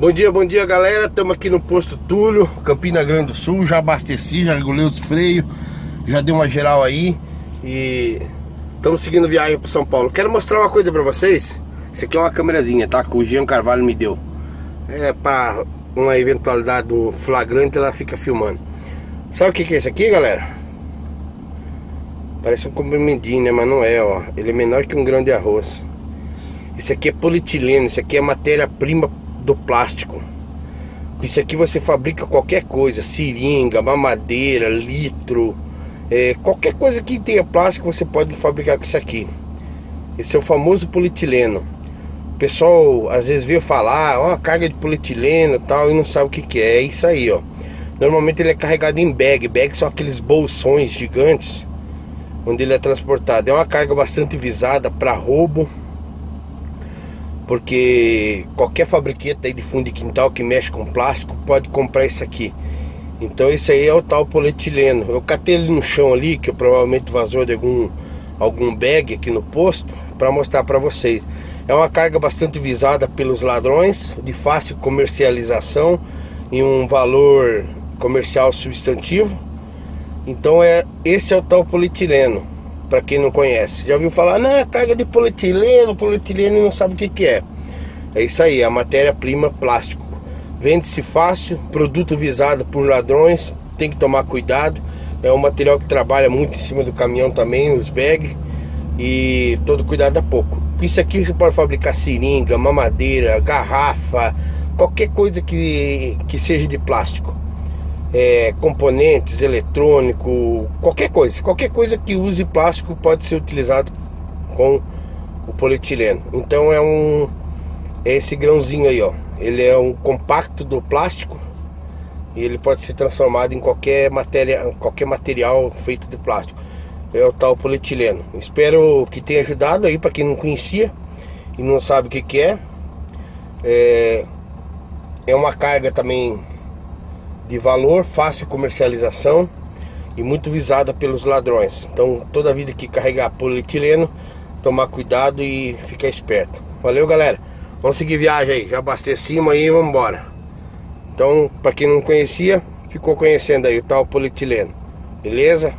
Bom dia, bom dia galera, estamos aqui no posto Túlio, Campina Grande do Sul, já abasteci, já regulei os freios, já dei uma geral aí e estamos seguindo viagem para São Paulo. Quero mostrar uma coisa para vocês, isso aqui é uma câmerazinha, tá, que o Jean Carvalho me deu. É para uma eventualidade, um flagrante, ela fica filmando. Sabe o que, que é isso aqui, galera? Parece um comprimidinho, né, mas não é, ó. Ele é menor que um grão de arroz. Isso aqui é polietileno, isso aqui é matéria-prima do plástico. Com isso aqui você fabrica qualquer coisa, seringa, mamadeira, litro, é, qualquer coisa que tenha plástico você pode fabricar com isso aqui. Esse é o famoso polietileno. O pessoal às vezes vê falar, ó, uma carga de polietileno tal, e não sabe o que, que é. É isso aí, ó. Normalmente ele é carregado em bag. Bag são aqueles bolsões gigantes onde ele é transportado. É uma carga bastante visada para roubo porque qualquer fabriqueta aí de fundo de quintal que mexe com plástico pode comprar isso aqui. Então esse aí é o tal polietileno. Eu catei ele no chão ali, que provavelmente vazou de algum algum bag aqui no posto, para mostrar para vocês. É uma carga bastante visada pelos ladrões, de fácil comercialização e um valor comercial substantivo. Então é esse é o tal polietileno para quem não conhece. Já ouviu falar, é carga de polietileno, polietileno e não sabe o que, que é. É isso aí, a matéria-prima plástico. Vende-se fácil, produto visado por ladrões, tem que tomar cuidado. É um material que trabalha muito em cima do caminhão também, os bags. E todo cuidado é pouco. Isso aqui você pode fabricar seringa, mamadeira, garrafa, qualquer coisa que, que seja de plástico é, componentes, eletrônico, qualquer coisa. Qualquer coisa que use plástico pode ser utilizado com o polietileno. Então é um é esse grãozinho aí, ó. Ele é um compacto do plástico e ele pode ser transformado em qualquer matéria, qualquer material feito de plástico. É o tal polietileno. Espero que tenha ajudado aí para quem não conhecia e não sabe o que, que é. é. É uma carga também de valor, fácil comercialização e muito visada pelos ladrões. Então, toda vida que carregar polietileno, tomar cuidado e ficar esperto. Valeu, galera. Vamos seguir viagem aí. Já abastecemos aí e vamos embora. Então, para quem não conhecia, ficou conhecendo aí o tal polietileno. Beleza?